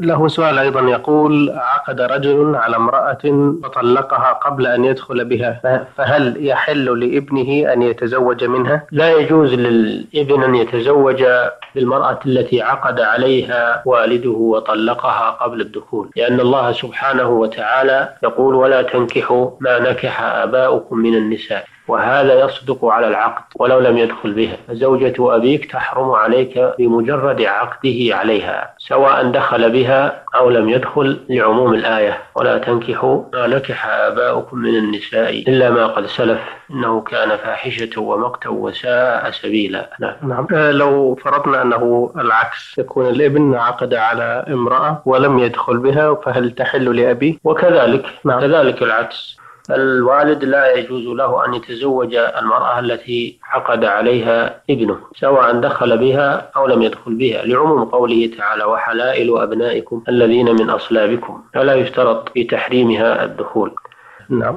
له سؤال أيضا يقول عقد رجل على امرأة فطلقها قبل أن يدخل بها فهل يحل لابنه أن يتزوج منها؟ لا يجوز للابن أن يتزوج بالمرأة التي عقد عليها والده وطلقها قبل الدخول لأن الله سبحانه وتعالى يقول ولا تنكحوا ما نكح آباؤكم من النساء وهذا يصدق على العقد ولو لم يدخل بها. فزوجة أبيك تحرم عليك بمجرد عقده عليها سواء دخل بها أو لم يدخل لعموم الآية. ولا تنكحوا ما نكح آباؤكم من النساء إلا ما قد سلف. إنه كان فاحشة ومقتا وساء سبيلا. نعم, نعم. آه لو فرضنا أنه العكس يكون الابن عقد على امرأة ولم يدخل بها فهل تحل لأبيه وكذلك نعم. كذلك العكس. الوالد لا يجوز له أن يتزوج المرأة التي عقد عليها ابنه سواء دخل بها أو لم يدخل بها لعموم قوله تعالى وحلائل أبنائكم الذين من أصلابكم فلا يشترط في تحريمها الدخول. نعم.